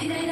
イライ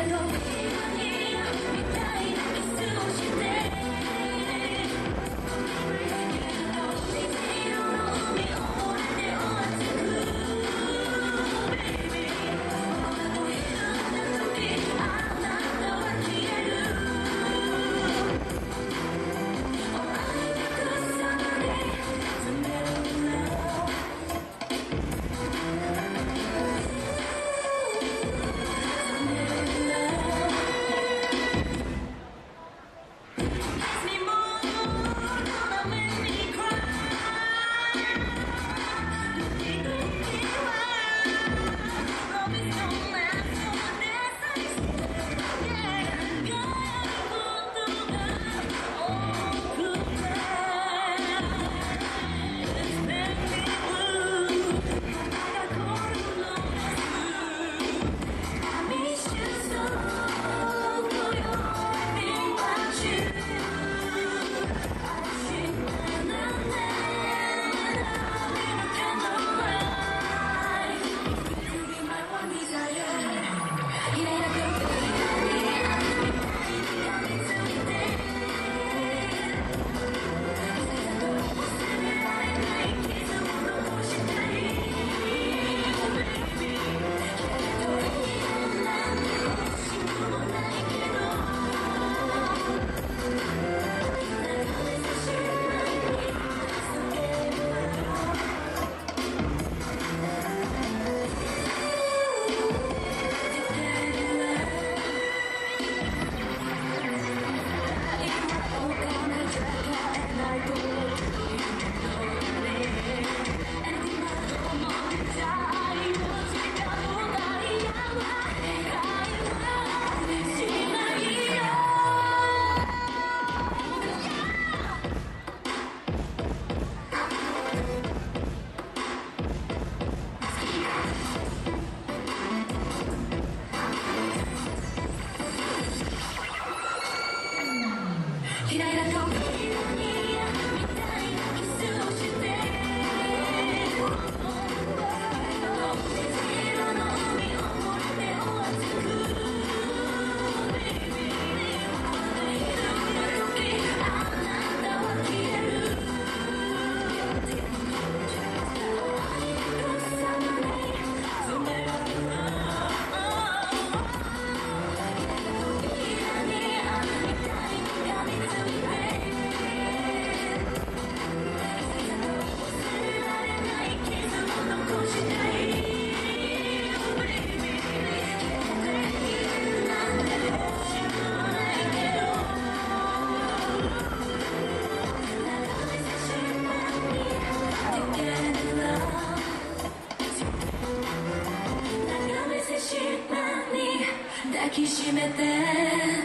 きしめて